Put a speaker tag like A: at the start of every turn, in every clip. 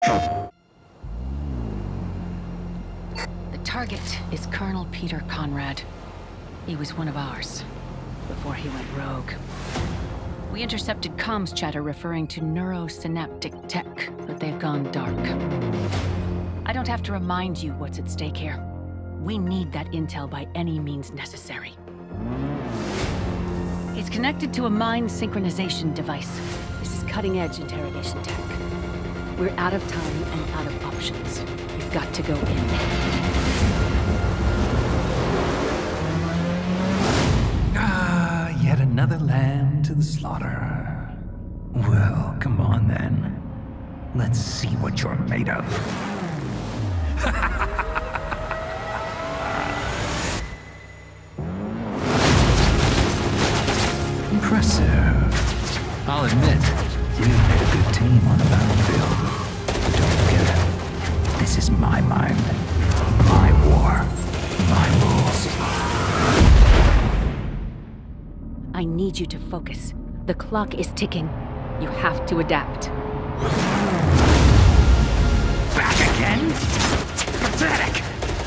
A: The target is Colonel Peter Conrad. He was one of ours, before he went rogue. We intercepted comms chatter referring to neurosynaptic tech, but they've gone dark. I don't have to remind you what's at stake here. We need that intel by any means necessary. He's connected to a mind synchronization device. This is cutting-edge interrogation tech. We're out of time and out of options. We've got to go in.
B: Ah, yet another lamb to the slaughter. Well, come on then. Let's see what you're made of. Impressive. I'll admit, is my mind, my war, my rules.
A: I need you to focus. The clock is ticking. You have to adapt.
B: Back again? Pathetic!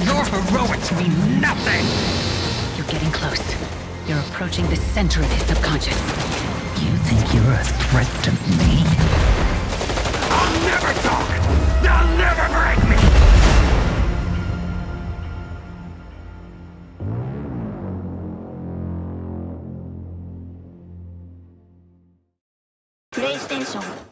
B: Your heroics mean nothing!
A: You're getting close. You're approaching the center of his subconscious.
B: You think you're a threat to me? プレイステーション